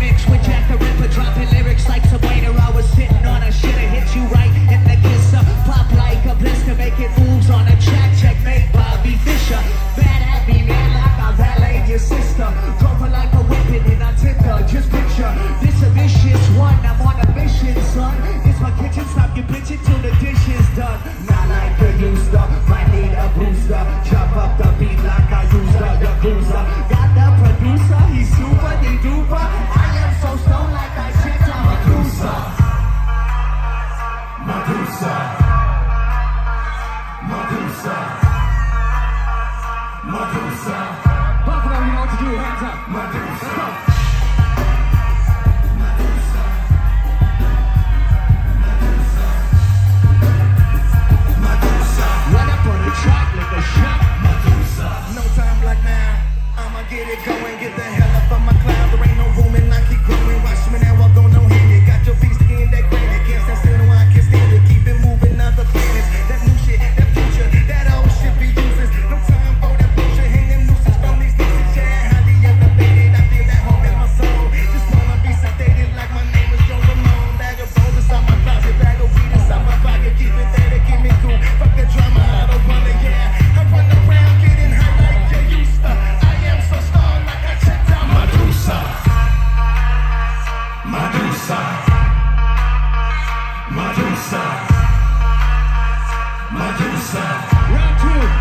mix with Jack the Ripper, dropping lyrics like Sabrina. to go and get the hell up on my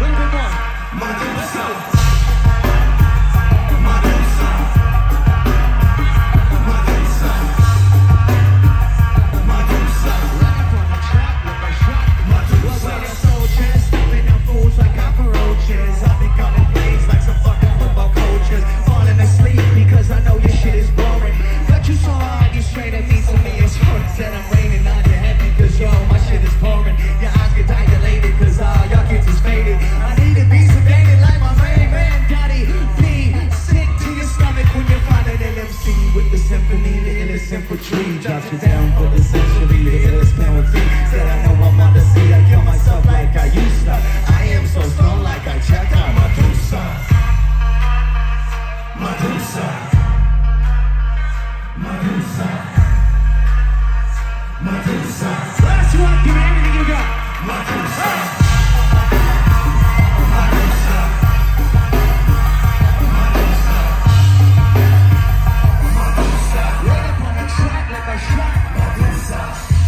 Wait, wait, wait. tree, drops you down, but it's a shot, but it's us.